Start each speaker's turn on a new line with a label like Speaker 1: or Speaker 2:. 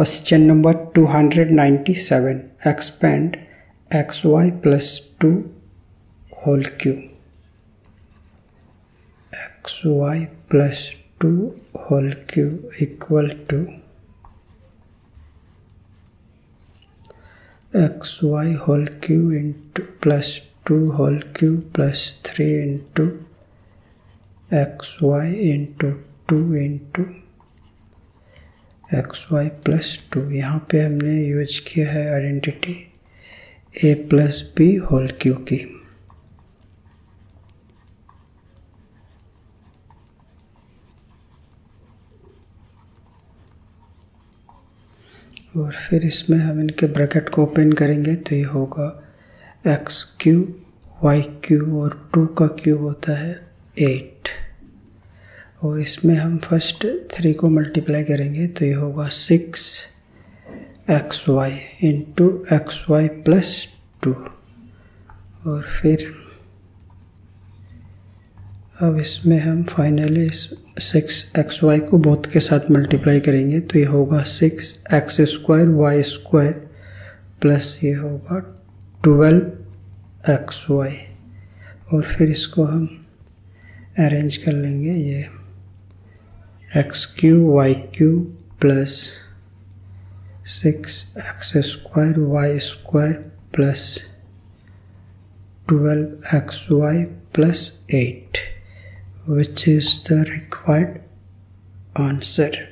Speaker 1: Question number 297 Expand xy plus 2 whole cube. Xy plus 2 whole cube equal to xy whole cube into plus 2 whole cube plus 3 into xy into 2 into X Y plus two यहाँ पे हमने use किया है identity A plus B whole cube की। और फिर इसमें हम इनके ब्रैकेट को ओपन करेंगे तो ये होगा एक्स क्यू वाई क्यू और टू का क्यूब होता है। एट। और इसमें हम फ़र्स्ट थ्री को मल्टीप्लाई करेंगे तो ये होगा six X Y into X Y plus two और फिर अब इसमें हम फाइनली इस सिक्स एक्स वाई को बोथ के साथ मल्टीप्लाई करेंगे तो ये होगा six X square Y square plus ये होगा ट्वेल्व एक्स वाई और फिर इसको हम अरेंज कर लेंगे ये X cube, Y cube plus six X square, Y square plus twelve X Y plus eight which is the required answer